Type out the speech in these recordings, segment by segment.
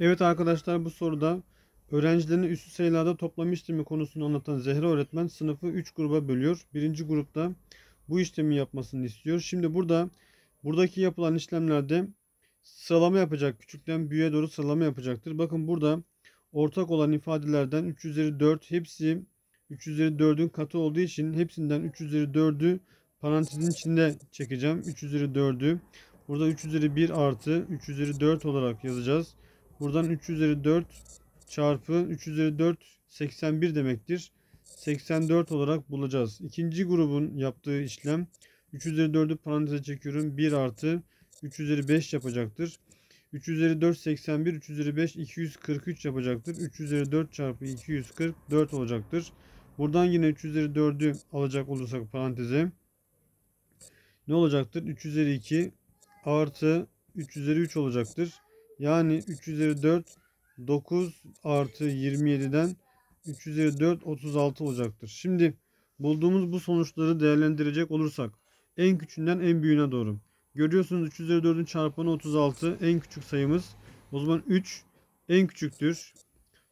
Evet arkadaşlar bu soruda öğrencilerin üstü sayılarda toplam işlemi konusunu anlatan Zehra öğretmen sınıfı 3 gruba bölüyor. Birinci grupta bu işlemi yapmasını istiyor. Şimdi burada buradaki yapılan işlemlerde sıralama yapacak. Küçükten büyüğe doğru sıralama yapacaktır. Bakın burada ortak olan ifadelerden 3 üzeri 4 hepsi 3 üzeri 4'ün katı olduğu için hepsinden 3 üzeri 4'ü parantezin içinde çekeceğim. 3 üzeri 4'ü burada 3 üzeri 1 artı 3 üzeri 4 olarak yazacağız. Buradan 3 üzeri 4 çarpı 3 üzeri 4 81 demektir. 84 olarak bulacağız. İkinci grubun yaptığı işlem 3 üzeri 4'ü paranteze çekiyorum. 1 artı 3 üzeri 5 yapacaktır. 3 üzeri 4 81, 3 üzeri 5 243 yapacaktır. 3 üzeri 4 çarpı 244 olacaktır. Buradan yine 3 üzeri 4'ü alacak olursak paranteze ne olacaktır? 3 üzeri 2 artı 3 üzeri 3 olacaktır. Yani 3 üzeri 4 9 artı 27'den 3 üzeri 4 36 olacaktır. Şimdi bulduğumuz bu sonuçları değerlendirecek olursak en küçüğünden en büyüğüne doğru. Görüyorsunuz 3 üzeri 4'ün çarpanı 36 en küçük sayımız. O zaman 3 en küçüktür.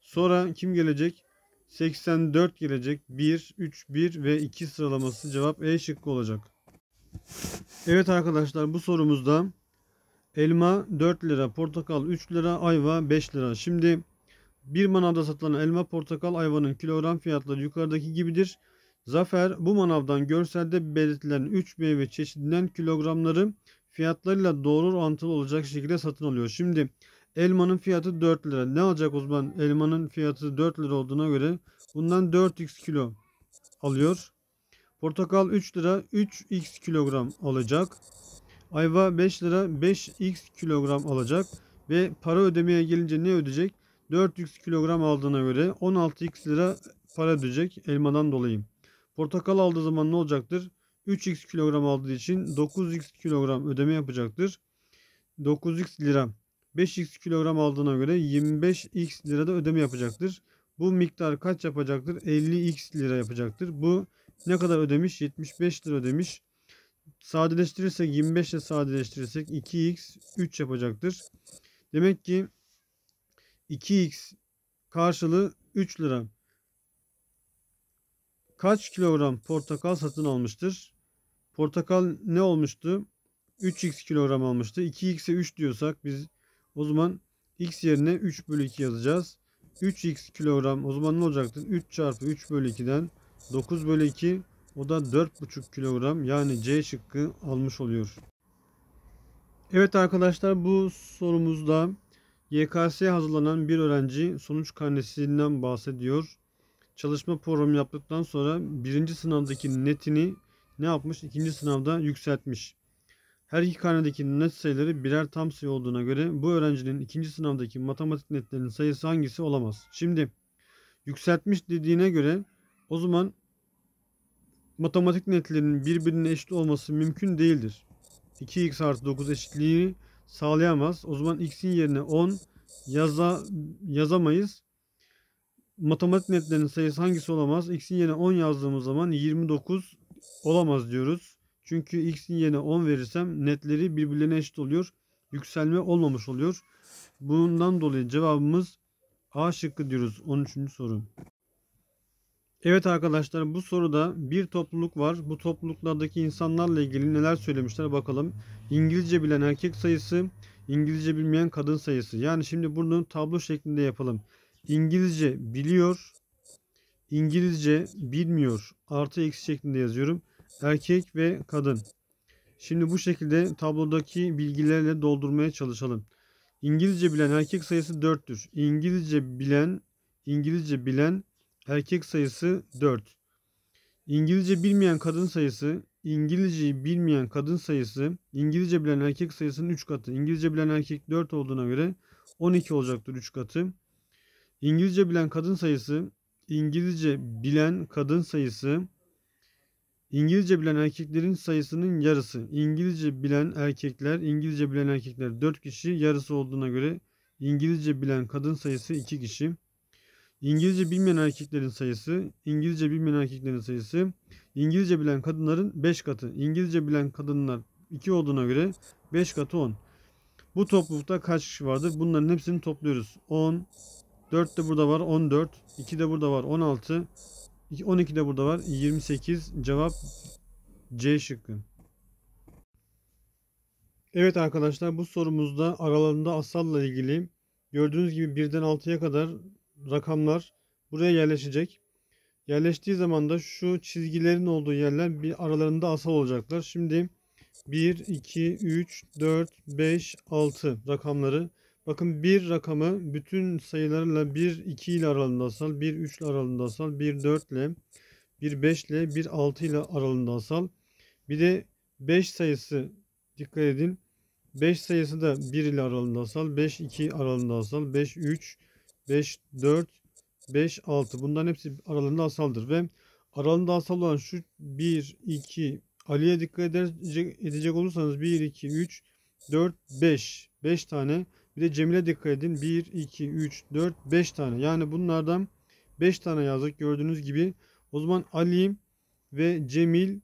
Sonra kim gelecek? 84 gelecek. 1, 3, 1 ve 2 sıralaması cevap E şıkkı olacak. Evet arkadaşlar bu sorumuzda elma 4 lira, portakal 3 lira, ayva 5 lira. Şimdi bir manavda satılan elma, portakal, ayvanın kilogram fiyatları yukarıdaki gibidir. Zafer bu manavdan görselde belirtilen 3 meyve çeşidinden kilogramları fiyatlarıyla doğru orantılı olacak şekilde satın alıyor. Şimdi elmanın fiyatı 4 lira. Ne alacak o zaman? Elmanın fiyatı 4 lira olduğuna göre bundan 4x kilo alıyor. Portakal 3 lira 3x kilogram alacak. Ayva 5 lira 5x kilogram alacak. Ve para ödemeye gelince ne ödeyecek? 4x kilogram aldığına göre 16x lira para ödeyecek elmadan dolayı. Portakal aldığı zaman ne olacaktır? 3x kilogram aldığı için 9x kilogram ödeme yapacaktır. 9x lira 5x kilogram aldığına göre 25x lira da ödeme yapacaktır. Bu miktar kaç yapacaktır? 50x lira yapacaktır. Bu ne kadar ödemiş? 75 lira ödemiş. Sadeleştirirsek 25 ile sadeleştirirsek 2x 3 yapacaktır. Demek ki 2x karşılığı 3 lira. Kaç kilogram portakal satın almıştır? Portakal ne olmuştu? 3x kilogram almıştı. 2x'e 3 diyorsak biz o zaman x yerine 3 bölü 2 yazacağız. 3x kilogram o zaman ne olacaktır? 3 çarpı 3 bölü 2'den 9 bölü 2 o da 4,5 kilogram yani C şıkkı almış oluyor. Evet arkadaşlar bu sorumuzda YKS'ye hazırlanan bir öğrenci sonuç karnesinden bahsediyor. Çalışma programı yaptıktan sonra birinci sınavdaki netini ne yapmış? İkinci sınavda yükseltmiş. Her iki karnedeki net sayıları birer tam sayı olduğuna göre bu öğrencinin ikinci sınavdaki matematik netlerinin sayısı hangisi olamaz? Şimdi yükseltmiş dediğine göre o zaman matematik netlerinin birbirine eşit olması mümkün değildir. 2x artı 9 eşitliği sağlayamaz. O zaman x'in yerine 10 yaza, yazamayız. Matematik netlerinin sayısı hangisi olamaz? x'in yerine 10 yazdığımız zaman 29 olamaz diyoruz. Çünkü x'in yerine 10 verirsem netleri birbirlerine eşit oluyor. Yükselme olmamış oluyor. Bundan dolayı cevabımız A şıkkı diyoruz 13. soru. Evet arkadaşlar bu soruda bir topluluk var. Bu topluluklardaki insanlarla ilgili neler söylemişler bakalım. İngilizce bilen erkek sayısı, İngilizce bilmeyen kadın sayısı. Yani şimdi bunu tablo şeklinde yapalım. İngilizce biliyor, İngilizce bilmiyor. Artı eksi şeklinde yazıyorum. Erkek ve kadın. Şimdi bu şekilde tablodaki bilgilerle doldurmaya çalışalım. İngilizce bilen erkek sayısı 4'tür. İngilizce bilen İngilizce bilen erkek sayısı 4. İngilizce bilmeyen kadın sayısı, İngilizceyi bilmeyen kadın sayısı, İngilizce bilen erkek sayısının 3 katı. İngilizce bilen erkek 4 olduğuna göre 12 olacaktır 3 katı. İngilizce bilen kadın sayısı, İngilizce bilen kadın sayısı, İngilizce bilen erkeklerin sayısının yarısı. İngilizce bilen erkekler, İngilizce bilen erkekler 4 kişi, yarısı olduğuna göre İngilizce bilen kadın sayısı 2 kişi. İngilizce bilmeyen erkeklerin sayısı, İngilizce bilmeyen erkeklerin sayısı, İngilizce bilen kadınların 5 katı. İngilizce bilen kadınlar 2 olduğuna göre 5 katı 10. Bu toplulukta kaç kişi vardır? Bunların hepsini topluyoruz. 10, 4 de burada var 14, 2 de burada var 16, 12 de burada var 28. Cevap C şıkkı. Evet arkadaşlar bu sorumuzda aralarında asalla ilgili gördüğünüz gibi 1'den 6'ya kadar rakamlar buraya yerleşecek. Yerleştiği zaman da şu çizgilerin olduğu yerler bir aralarında asal olacaklar. Şimdi 1, 2, 3, 4, 5, 6 rakamları. Bakın bir rakamı bütün sayılarıyla 1, 2 ile aralığında asal, 1, 3 ile aralığında asal, 1, 4 ile, 1, 5 ile, 1, 6 ile aralığında asal. Bir de 5 sayısı dikkat edin. 5 sayısı da 1 ile aralığında asal, 5, 2 aralığında asal, 5, 3, 5, 4, 5, 6. Bunların hepsi aralarında asaldır ve aralarında asal olan şu 1, 2, Ali'ye dikkat edecek, edecek olursanız 1, 2, 3, 4, 5. 5 tane. Bir de Cemil'e dikkat edin. 1, 2, 3, 4, 5 tane. Yani bunlardan 5 tane yazdık gördüğünüz gibi. O zaman Ali ve Cemil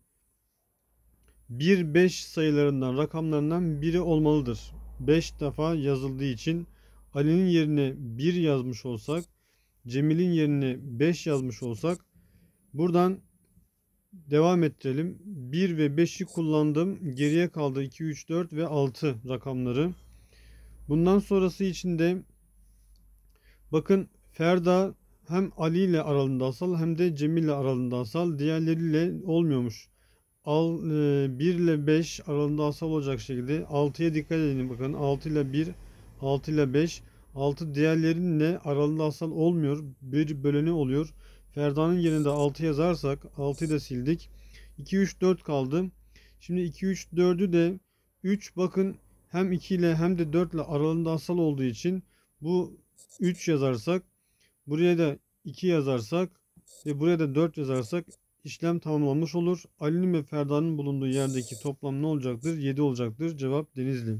1, 5 sayılarından, rakamlarından biri olmalıdır. 5 defa yazıldığı için Ali'nin yerine 1 yazmış olsak, Cemil'in yerine 5 yazmış olsak buradan devam ettirelim. 1 ve 5'i kullandım. Geriye kaldı 2, 3, 4 ve 6 rakamları. Bundan sonrası için de bakın Ferda hem Ali ile aralığında asal hem de Cemil ile aralığında asal. Diğerleriyle olmuyormuş. Al, e, 1 ile 5 aralığında asal olacak şekilde 6'ya dikkat edin bakın 6 ile 1 6 ile 5 6 diğerlerinle aralığında asal olmuyor. Bir böleni oluyor. Ferda'nın yerine de 6 yazarsak 6'yı da sildik. 2 3 4 kaldı. Şimdi 2 3 4'ü de 3 bakın hem 2 ile hem de 4 ile aralığında asal olduğu için bu 3 yazarsak buraya da 2 yazarsak ve buraya da 4 yazarsak işlem tamamlanmış olur. Ali'nin ve Ferda'nın bulunduğu yerdeki toplam ne olacaktır? 7 olacaktır. Cevap Denizli.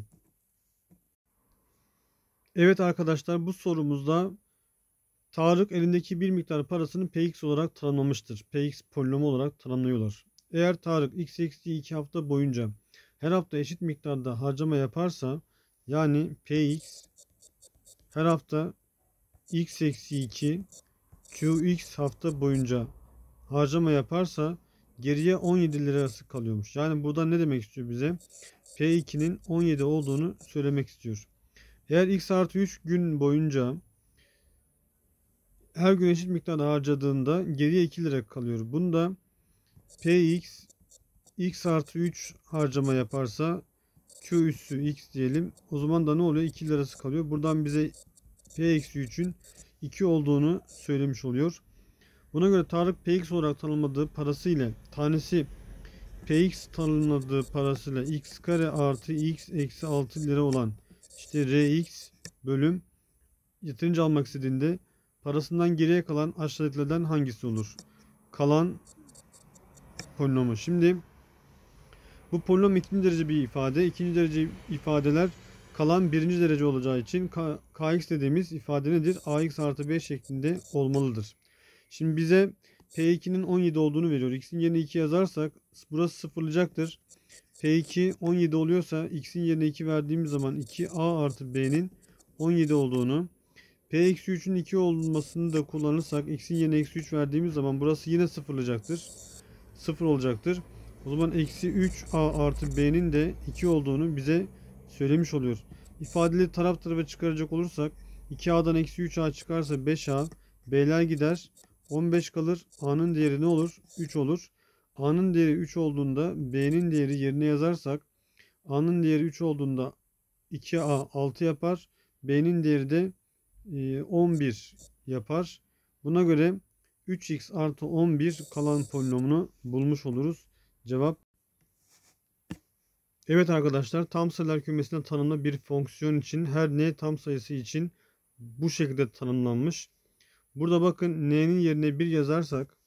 Evet arkadaşlar bu sorumuzda Tarık elindeki bir miktar parasını Px olarak tanımlamıştır. Px polinomu olarak tanımlıyorlar. Eğer Tarık x eksi 2 hafta boyunca her hafta eşit miktarda harcama yaparsa yani Px her hafta x eksi 2 Qx hafta boyunca harcama yaparsa geriye 17 lirası kalıyormuş. Yani burada ne demek istiyor bize? P2'nin 17 olduğunu söylemek istiyor. Eğer x artı 3 gün boyunca her gün eşit miktarda harcadığında geriye 2 lira kalıyor. Bunda Px x artı 3 harcama yaparsa Q üssü x diyelim. O zaman da ne oluyor? 2 lirası kalıyor. Buradan bize P eksi 3'ün 2 olduğunu söylemiş oluyor. Buna göre Tarık Px olarak tanımladığı parası ile tanesi Px tanımladığı parasıyla x kare artı x eksi 6 lira olan işte Rx bölüm yatırınca almak istediğinde parasından geriye kalan aşağıdakilerden hangisi olur? Kalan polinomu. Şimdi bu polinom ikinci derece bir ifade. İkinci derece ifadeler kalan birinci derece olacağı için kx dediğimiz ifade nedir? ax artı b şeklinde olmalıdır. Şimdi bize P2'nin 17 olduğunu veriyor. X'in yerine 2 yazarsak burası sıfırlayacaktır. P2 17 oluyorsa X'in yerine 2 verdiğimiz zaman 2A artı B'nin 17 olduğunu P-3'ün 2 olmasını da kullanırsak X'in yerine eksi 3 verdiğimiz zaman burası yine sıfırlayacaktır. 0 olacaktır. O zaman eksi 3A artı B'nin de 2 olduğunu bize söylemiş oluyor. İfadeleri taraf tarafa çıkaracak olursak 2A'dan eksi 3A çıkarsa 5A B'ler gider. 15 kalır. A'nın değeri ne olur? 3 olur. A'nın değeri 3 olduğunda B'nin değeri yerine yazarsak A'nın değeri 3 olduğunda 2A 6 yapar. B'nin değeri de 11 yapar. Buna göre 3x artı 11 kalan polinomunu bulmuş oluruz. Cevap Evet arkadaşlar tam sayılar kümesinde tanımlı bir fonksiyon için her n tam sayısı için bu şekilde tanımlanmış. Burada bakın n'nin yerine 1 yazarsak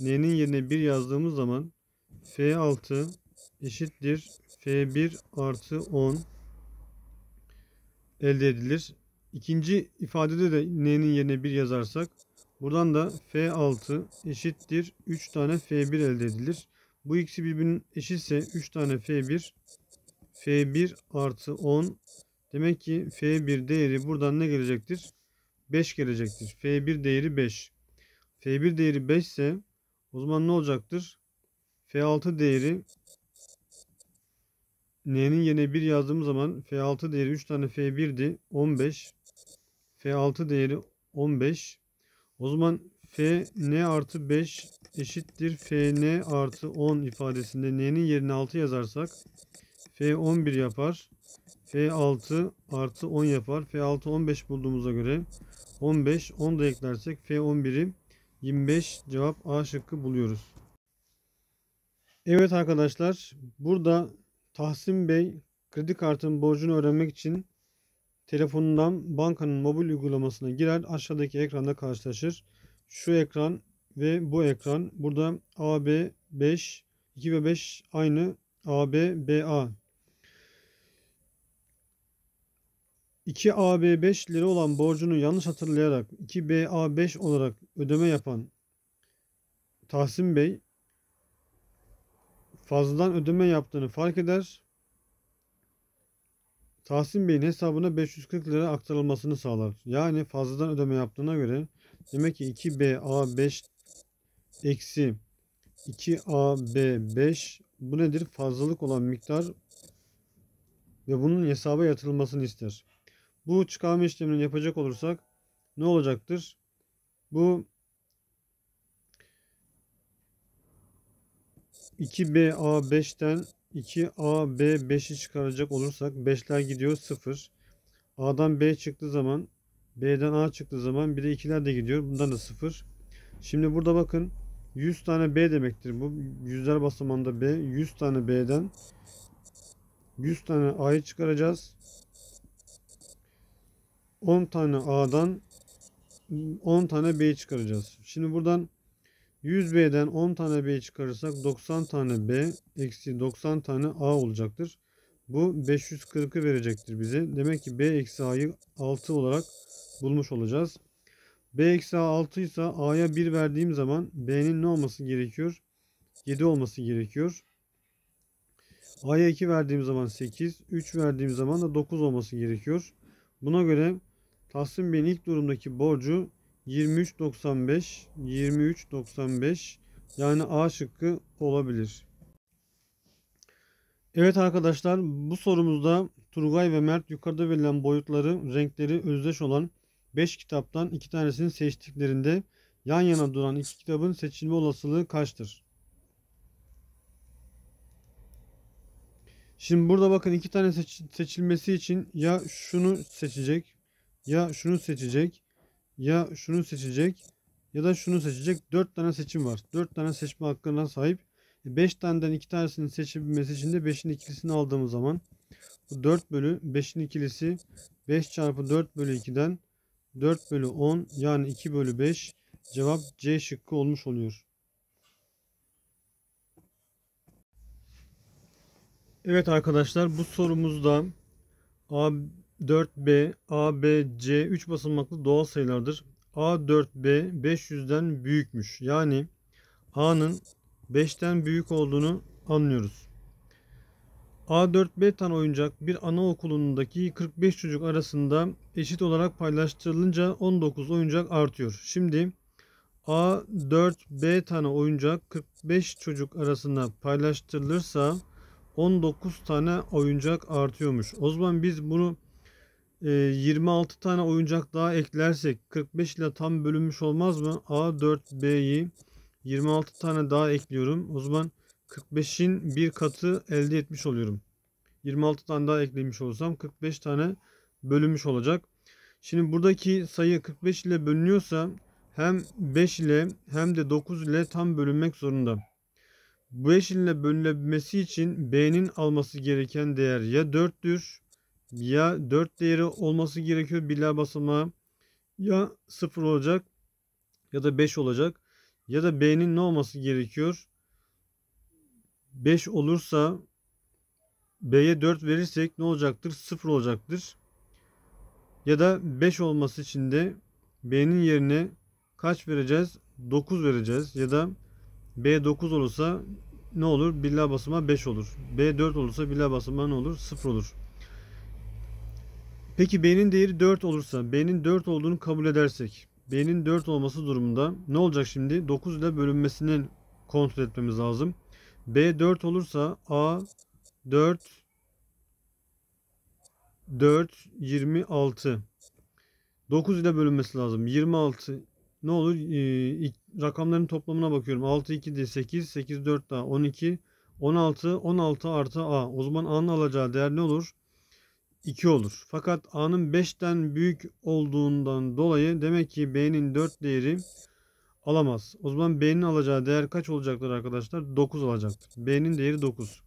n'nin yerine 1 yazdığımız zaman f6 eşittir f1 artı 10 elde edilir. İkinci ifadede de n'nin yerine 1 yazarsak buradan da f6 eşittir 3 tane f1 elde edilir. Bu ikisi birbirinin eşitse 3 tane f1 f1 artı 10 Demek ki F1 değeri buradan ne gelecektir? 5 gelecektir. F1 değeri 5. F1 değeri 5 ise o zaman ne olacaktır? F6 değeri N'nin yerine 1 yazdığımız zaman F6 değeri 3 tane F1'di. 15. F6 değeri 15. O zaman Fn artı 5 eşittir Fn artı 10 ifadesinde N'nin yerine 6 yazarsak F11 yapar. F6 artı 10 yapar. F6 15 bulduğumuza göre 15 10 da eklersek F11'i 25 cevap A şıkkı buluyoruz. Evet arkadaşlar burada Tahsin Bey kredi kartının borcunu öğrenmek için telefonundan bankanın mobil uygulamasına girer. Aşağıdaki ekranda karşılaşır. Şu ekran ve bu ekran. Burada AB 5, 2 ve 5 aynı AB, BA. 2AB5 lira olan borcunu yanlış hatırlayarak 2BA5 olarak ödeme yapan Tahsin Bey fazladan ödeme yaptığını fark eder. Tahsin Bey'in hesabına 540 lira aktarılmasını sağlar. Yani fazladan ödeme yaptığına göre demek ki 2BA5 eksi 2AB5 bu nedir? Fazlalık olan miktar ve bunun hesaba yatırılmasını ister. Bu çıkarma işlemini yapacak olursak ne olacaktır? Bu 2BA5'ten 2AB5'i çıkaracak olursak 5'ler gidiyor 0. A'dan B çıktığı zaman B'den A çıktığı zaman bir de 2'ler de gidiyor. Bundan da 0. Şimdi burada bakın 100 tane B demektir. Bu yüzler basamağında B. 100 tane B'den 100 tane A'yı çıkaracağız. 10 tane A'dan 10 tane B'yi çıkaracağız. Şimdi buradan 100 B'den 10 tane B çıkarırsak 90 tane B eksi 90 tane A olacaktır. Bu 540'ı verecektir bize. Demek ki B eksi A'yı 6 olarak bulmuş olacağız. B eksi A 6 ise A'ya 1 verdiğim zaman B'nin ne olması gerekiyor? 7 olması gerekiyor. A'ya 2 verdiğim zaman 8, 3 verdiğim zaman da 9 olması gerekiyor. Buna göre Tahsin Bey'in ilk durumdaki borcu 23.95 23.95 yani A şıkkı olabilir. Evet arkadaşlar bu sorumuzda Turgay ve Mert yukarıda verilen boyutları, renkleri özdeş olan 5 kitaptan 2 tanesini seçtiklerinde yan yana duran iki kitabın seçilme olasılığı kaçtır? Şimdi burada bakın iki tane seç seçilmesi için ya şunu seçecek ya şunu seçecek ya şunu seçecek ya da şunu seçecek. 4 tane seçim var. 4 tane seçme hakkına sahip. 5 e, taneden 2 tanesinin seçilmesi için de 5'in ikilisini aldığımız zaman bu 4 bölü 5'in ikilisi 5 çarpı 4 bölü 2'den 4 bölü 10 yani 2 bölü 5 cevap C şıkkı olmuş oluyor. Evet arkadaşlar bu sorumuzda A4B, ABC 3 basamaklı doğal sayılardır. A4B 500'den büyükmüş. Yani A'nın 5'ten büyük olduğunu anlıyoruz. A4B tane oyuncak bir anaokulundaki 45 çocuk arasında eşit olarak paylaştırılınca 19 oyuncak artıyor. Şimdi A4B tane oyuncak 45 çocuk arasında paylaştırılırsa 19 tane oyuncak artıyormuş. O zaman biz bunu 26 e, tane oyuncak daha eklersek 45 ile tam bölünmüş olmaz mı? A4B'yi 26 tane daha ekliyorum. O zaman 45'in bir katı elde etmiş oluyorum. 26 tane daha eklemiş olursam 45 tane bölünmüş olacak. Şimdi buradaki sayı 45 ile bölünüyorsa hem 5 ile hem de 9 ile tam bölünmek zorunda. Bu 5 ile bölünebilmesi için B'nin alması gereken değer ya 4'tür ya 4 değeri olması gerekiyor birler basamağı ya 0 olacak ya da 5 olacak ya da B'nin ne olması gerekiyor? 5 olursa B'ye 4 verirsek ne olacaktır? 0 olacaktır. Ya da 5 olması için de B'nin yerine kaç vereceğiz? 9 vereceğiz. Ya da B 9 olursa ne olur? Birler basamağı 5 olur. B 4 olursa birler basamağı ne olur? 0 olur. Peki B'nin değeri 4 olursa, B'nin 4 olduğunu kabul edersek, B'nin 4 olması durumunda ne olacak şimdi? 9 ile bölünmesini kontrol etmemiz lazım. B 4 olursa A 4 4 26 9 ile bölünmesi lazım. 26 ne olur? Ee, rakamların toplamına bakıyorum. 6 2 de 8, 8 4 daha 12, 16, 16 artı A. O zaman A'nın alacağı değer ne olur? 2 olur. Fakat A'nın 5'ten büyük olduğundan dolayı demek ki B'nin 4 değeri alamaz. O zaman B'nin alacağı değer kaç olacaktır arkadaşlar? 9 olacaktır. B'nin değeri 9.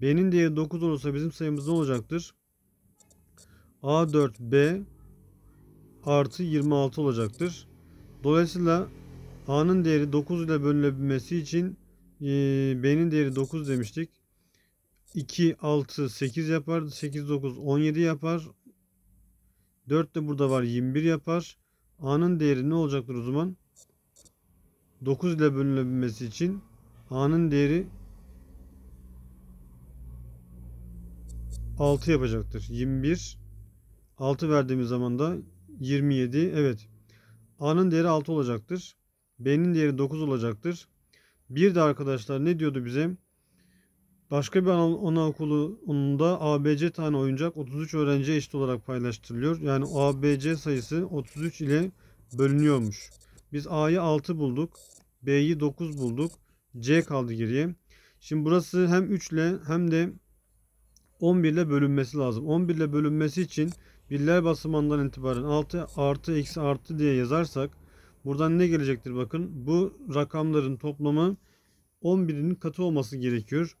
B'nin değeri 9 olursa bizim sayımız ne olacaktır? A4B artı 26 olacaktır. Dolayısıyla A'nın değeri 9 ile bölünebilmesi için B'nin değeri 9 demiştik. 2, 6, 8 yapar. 8, 9, 17 yapar. 4 de burada var 21 yapar. A'nın değeri ne olacaktır o zaman? 9 ile bölünebilmesi için A'nın değeri 6 yapacaktır. 21 6 verdiğimiz zaman da 27 evet. A'nın değeri 6 olacaktır. B'nin değeri 9 olacaktır. Bir de arkadaşlar ne diyordu bize? Başka bir ana- anaokulunda ABC tane oyuncak 33 öğrenciye eşit olarak paylaştırılıyor. Yani ABC sayısı 33 ile bölünüyormuş. Biz A'yı 6 bulduk. B'yi 9 bulduk. C kaldı geriye. Şimdi burası hem 3 ile hem de 11 ile bölünmesi lazım. 11 ile bölünmesi için birler basamağından itibaren 6 artı eksi artı diye yazarsak buradan ne gelecektir bakın. Bu rakamların toplamı 11'in katı olması gerekiyor.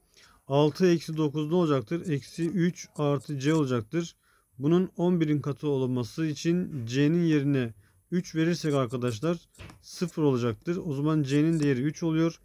6 eksi 9 ne olacaktır? Eksi 3 artı c olacaktır. Bunun 11'in katı olması için c'nin yerine 3 verirsek arkadaşlar 0 olacaktır. O zaman c'nin değeri 3 oluyor.